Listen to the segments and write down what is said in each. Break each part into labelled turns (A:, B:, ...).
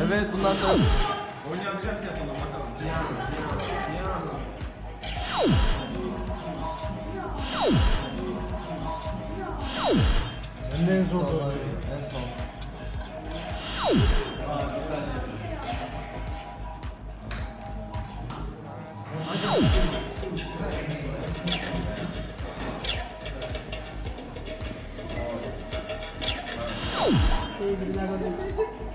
A: Evet bundan sonra.
B: Oynayamayacak ki yapalım bakalım.
A: Ben de en son koyayım. En son. Sevgililer olabilir.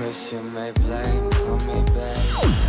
C: Wish you may blame, call me back.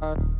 C: You're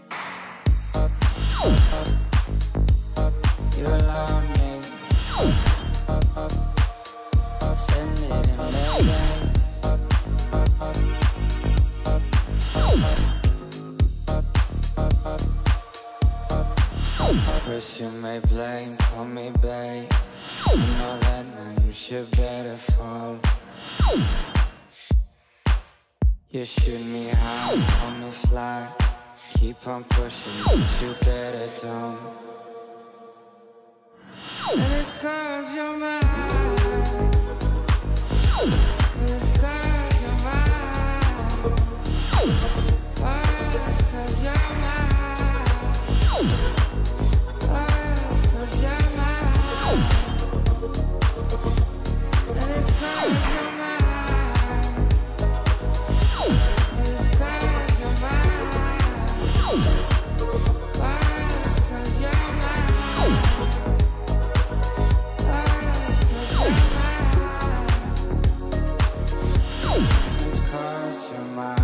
C: Wish you may blame, call me babe. You know that now you should better fall. You shoot me high, call me fly. Keep on pushing, but you better don't. And it's cause you're mine. lost your mind.